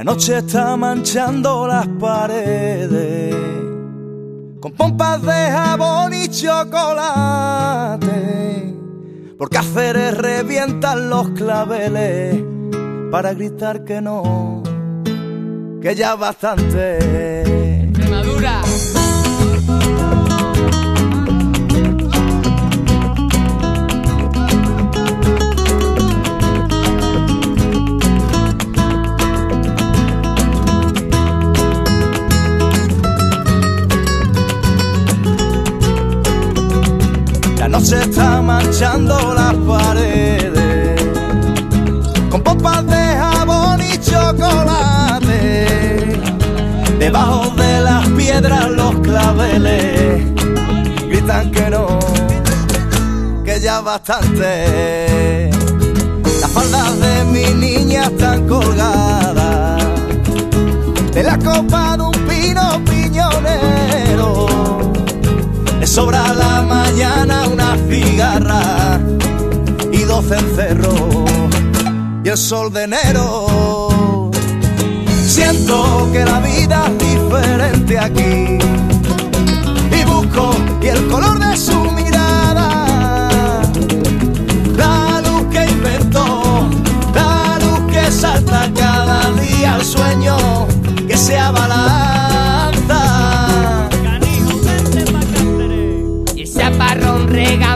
La noche está manchando las paredes con pompas de jabón y chocolate. Por cáceres revientan los claveles para gritar que no, que ya bastante. Noche está manchando las paredes con pompas de jabón y chocolate. Debajo de las piedras los claveles gritan que no, que ya bastante. Las faldas de mi niña están colgadas de la copa de un pino piñonero. Le sobra la mañana cigarra y doce encerros y el sol de enero. Siento que la vida es diferente aquí y busco y el color de su mirada. La luz que inventó, la luz que salta cada día al sueño que se abalanza. Y ese aparrón regando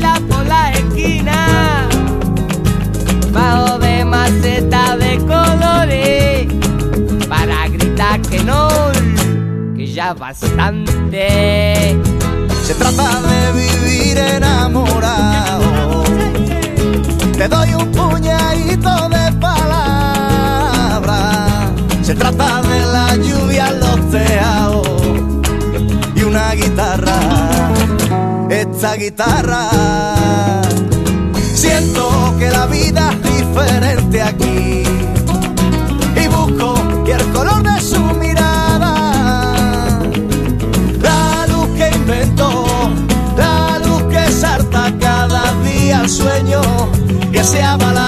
por la esquina. Bajo de maceta de colores. Para gritar que no, que ya bastante. Se trata de vivir enamorado. Te doy un puñadito de palabras. Se trata de la lluvia los tejados y una guitarra. Esta guitarra. Siento que la vida es diferente aquí. Y busco y el color de su mirada. La luz que inventó, la luz que salta cada día al sueño que se abalanza.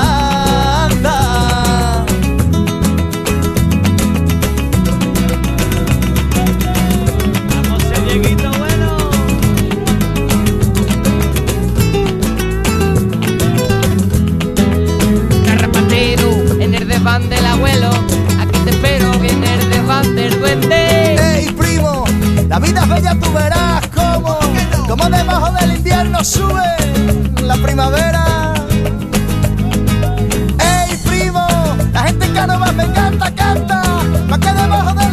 Sube la primavera. ¡Ey, primo! La gente en Cánovas me encanta, canta, pa' que debajo del